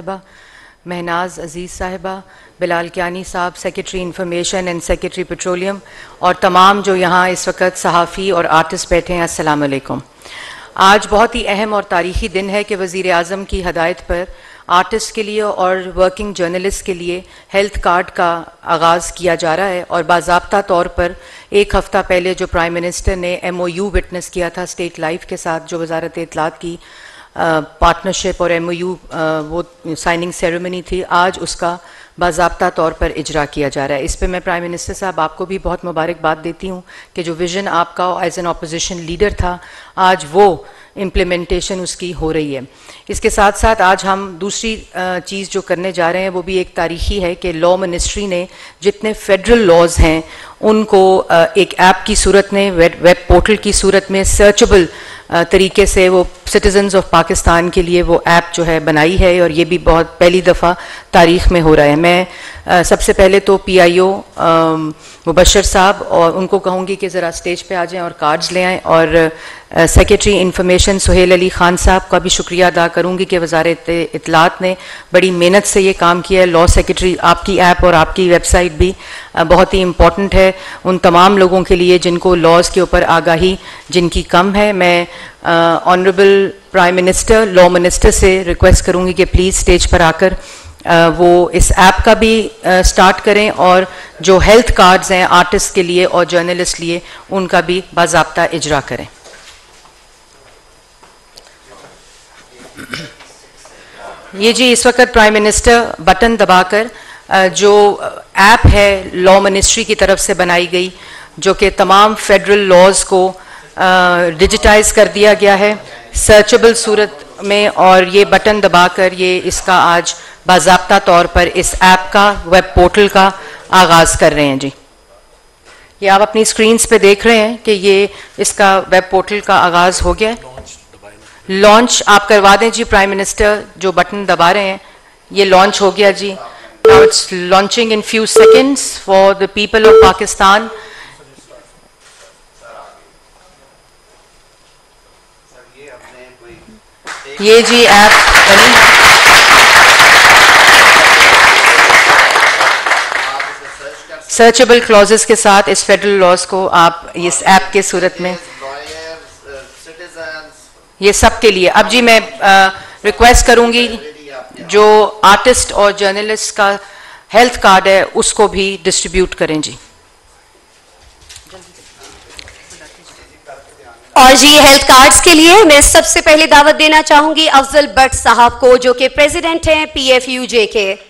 साहिबा, महनाज अज़ीज़ साहिबा, बिलाल क्यानी साहब secretary information and secretary petroleum और तमाम जो यहाँ इस वक्त सहाफ़ी और आर्टिस्ट बैठे हैं, अस्सलाम वालेकुम। आज बहुत ही अहम और तारीख़ी दिन है कि वज़ी अजम की हदायत पर आर्टिस्ट के लिए और वर्किंग जर्नलिस्ट के लिए हेल्थ कार्ड का आगाज़ किया जा रहा है और बाबा तौर पर एक हफ़्ता पहले जो प्राइम मिनिस्टर ने एम ओ यू विटनेस किया था स्टेट लाइफ के साथ, जो वजारत इतलात की पार्टनरशिप और एम यू वो साइनिंग सेरेमनी थी, आज उसका बाबा तौर पर इजरा किया जा रहा है। इस पर मैं प्राइम मिनिस्टर साहब आपको भी बहुत मुबारकबाद देती हूँ कि जो विज़न आपका एज एन अपोजिशन लीडर था, आज वो इम्प्लीमेंटेशन उसकी हो रही है। इसके साथ साथ आज हम दूसरी चीज़ जो करने जा रहे हैं, वो भी एक तारीखी है कि लॉ मिनिस्ट्री ने जितने फेडरल लॉज हैं, उनको एक ऐप की सूरत में वेब पोर्टल की सूरत में सर्चबल तरीके से वो सिटीजन्स ऑफ़ पाकिस्तान के लिए वो ऐप जो है बनाई है और ये भी बहुत पहली दफ़ा तारीख में हो रहा है। मैं आ, सबसे पहले तो पी आई ओ मुबशर साहब और उनको कहूँगी कि ज़रा स्टेज पे आ जाएँ और कार्ड्स ले आएँ और सेक्रेटरी इंफॉर्मेशन सुहेल अली ख़ान साहब का भी शुक्रिया अदा करूँगी कि वजारत इतलात ने बड़ी मेहनत से ये काम किया है। लॉ सेक्रेटरी आपकी ऐप और आपकी वेबसाइट भी बहुत ही इंपॉर्टेंट है उन तमाम लोगों के लिए जिनको लॉज के ऊपर आगाही जिनकी कम है। मैं honourable prime minister law minister से रिक्वेस्ट करूँगी कि प्लीज़ स्टेज पर आकर वो इस ऐप का भी स्टार्ट करें और जो हेल्थ कार्ड्स हैं आर्टिस्ट के लिए और जर्नलिस्ट लिए, उनका भी बाबा इजरा करें। ये जी इस वक्त प्राइम मिनिस्टर बटन दबाकर जो ऐप है लॉ मिनिस्ट्री की तरफ़ से बनाई गई, जो कि तमाम फेडरल लॉज को डिजिटाइज कर दिया गया है सर्चेबल सूरत में और ये बटन दबाकर ये इसका आज बाबा तौर पर इस ऐप का वेब पोर्टल का आगाज़ कर रहे हैं जी। ये आप अपनी स्क्रीन्स पे देख रहे हैं कि ये इसका वेब पोर्टल का आगाज़ हो गया है। लॉन्च आप करवा दें जी प्राइम मिनिस्टर जो बटन दबा रहे हैं ये लॉन्च हो गया जी। Now it's launching in few seconds for the people of Pakistan ये जी ऐप बनी। सर्चेबल क्लॉजेस के साथ इस फेडरल लॉज को आप इस ऐप के सूरत में ये सब के लिए। अब जी मैं रिक्वेस्ट करूँगी जो आर्टिस्ट और जर्नलिस्ट का हेल्थ कार्ड है, उसको भी डिस्ट्रीब्यूट करें जी। और जी हेल्थ कार्ड्स के लिए मैं सबसे पहले दावत देना चाहूँगी अफजल भट्ट साहब को, जो कि प्रेसिडेंट हैं पीएफयूजे के